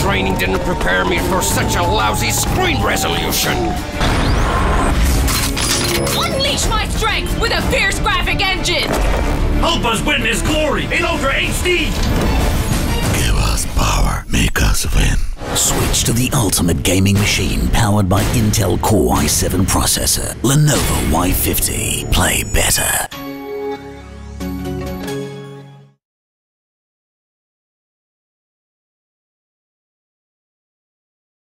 training didn't prepare me for such a lousy screen resolution. Unleash my strength with a fierce graphic engine! Help us witness glory in Ultra HD! Give us power, make us win. Switch to the ultimate gaming machine powered by Intel Core i7 processor, Lenovo Y50. Play better.